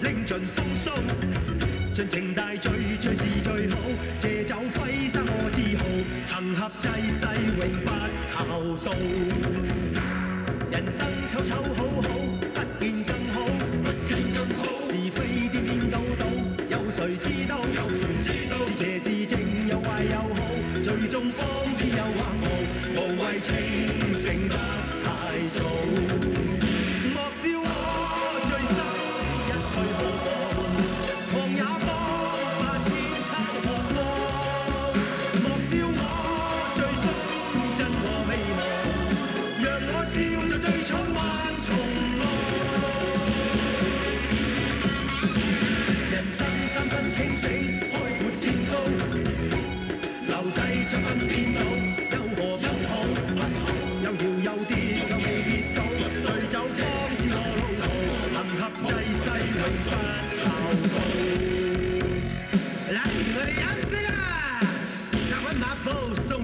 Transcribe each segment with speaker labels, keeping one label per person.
Speaker 1: 拎尽风骚，尽情大醉，醉是最好。借酒挥洒我自豪，行侠济世永不求道。人生丑丑好好，不欠更好。是非颠颠倒倒，有谁知道？有谁知道？是邪是正，有坏有好，最终方知有或无，无谓情。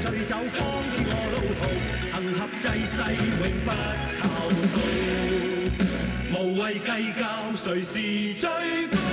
Speaker 1: 醉酒方知我路途，行侠济世永不求道，无谓计较谁是最。